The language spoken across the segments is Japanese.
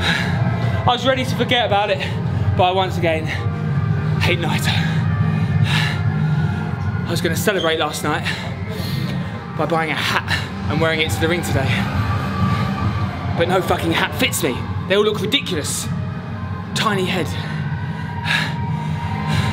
I was ready to forget about it, but I once again hate Naito. I was going to celebrate last night by buying a hat and wearing it to the ring today. But no fucking hat fits me. They all look ridiculous. Tiny head.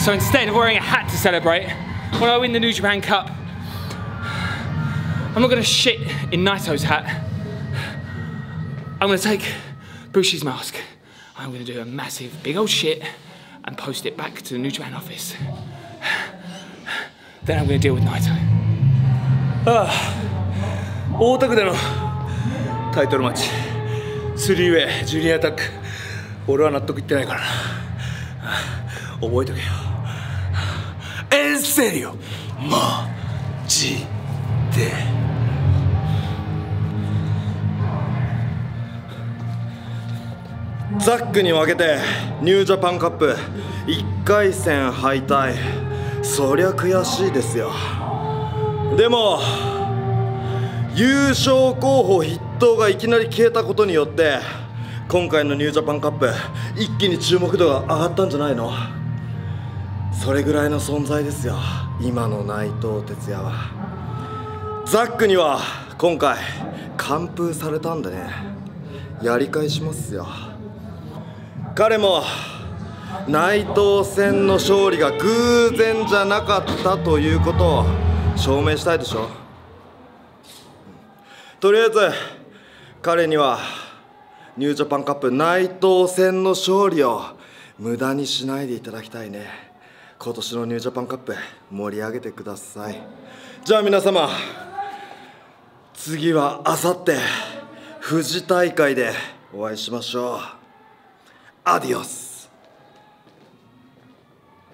So instead of wearing a hat to celebrate, when I win the New Japan Cup, I'm not gonna shit in Naito's hat. I'm gonna take Bushi's mask. I'm gonna do a massive, big old shit and post it back to the New Japan office. Then I'm gonna deal with Naito. 大田区でのタイトルマッチスリーウェイジュニアアタック俺は納得いってないからな覚えとけよエンセリオマジでザックに負けてニュージャパンカップ1回戦敗退。そりゃ悔しいですよ。でも優勝候補筆頭がいきなり消えたことによって今回のニュージャパンカップ一気に注目度が上がったんじゃないの？それぐらいの存在ですよ。今の内藤哲也は。ザックには今回完封されたんでね。やり返しますよ。彼も内藤戦の勝利が偶然じゃなかったということを証明したいでしょとりあえず彼にはニュージャパンカップ内藤戦の勝利を無駄にしないでいただきたいね。今年のニュージャパンカップ盛り上げてください。じゃあ皆様次はあさって富士大会でお会いしましょう。Adios.